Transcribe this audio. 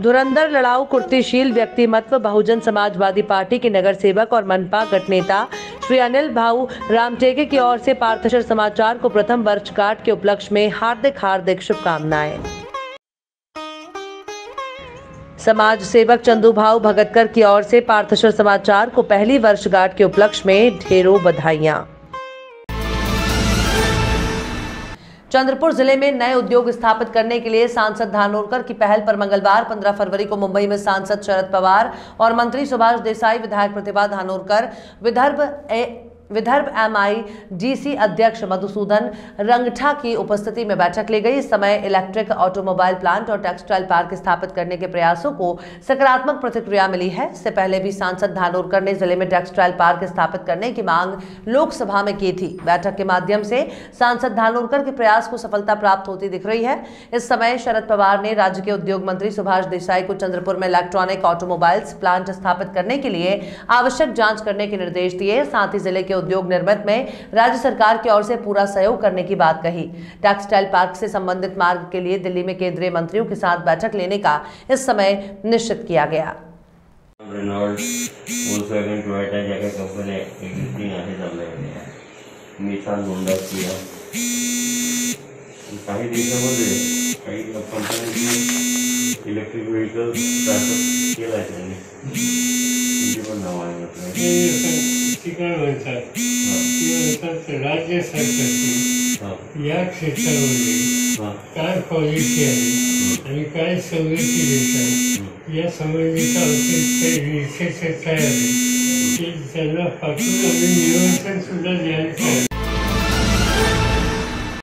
धुरंधर लड़ाऊ, कुर्तीशील, व्यक्तिमत्व, बहुजन समाजवादी पार्टी के नगर सेवक और मनपा गठनेता श्री अनिल भाऊ रामटेके की ओर से पार्थशर समाचार को प्रथम वर्षगांठ के उपलक्ष्य में हार्दिक हार्दिक शुभकामनाएँ। समाज सेवक चंदू भाऊ भगतकर की ओर से पार्थशर समाचार को पहली वर्षगांठ के उपलक्ष्य में ढेरों बधाइयाँ। चंद्रपुर ज़िले में नए उद्योग स्थापित करने के लिए सांसद धानोरकर की पहल पर मंगलवार 15 फरवरी को मुंबई में सांसद शरद पवार और मंत्री सुभाष देसाई, विधायक Pratibha Dhanorkar, Vidarbha Vidarbha M I D C अध्यक्ष मधुसूदन रंगठा की उपस्थिति में बैठक ली गई। इस समय इलेक्ट्रिक ऑटोमोबाइल प्लांट और टेक्सटाइल पार्क स्थापित करने के प्रयासों को सकारात्मक प्रतिक्रिया मिली है। इससे पहले भी सांसद धानोरकर ने ज़िले में टेक्सटाइल पार्क स्थापित करने की मांग लोकसभा में की थी। बैठक के माध्यम से सांसद धानोरकर के प्रयास को सफलता प्राप्त होती दिख रही है। इस समय शरद पवार ने राज्य के उद्योग मंत्री सुभाष देसाई को चंद्रपुर में इलेक्ट्रॉनिक ऑटोमोबाइल्स प्लांट स्थापित करने के लिए आवश्यक जाँच करने के निर्देश दिए। साथ ही ज़िले के उद्योग निर्मित में राज्य सरकार की ओर से पूरा सहयोग करने की बात कही। टेक्सटाइल पार्क से संबंधित मार्ग के लिए दिल्ली में केंद्रीय मंत्रियों के साथ बैठक लेने का इस समय निश्चित किया गया। काही देशामध्ये काही कंपन्यांनी इलेक्ट्रिक व्हेकल स्टार्टअप केला आहे त्यांनी पण नाव आहे पत्रिका मिळतात म्हणतात राज्य सरकारची या क्षेत्रामध्ये काय पॉलिसी आहे आणि काय सवलती देतात या संबंधित आमचे रिसर्च काय आहे. ते त्यांना पाठवून आम्ही नियोजन सुद्धा द्यायचं आहे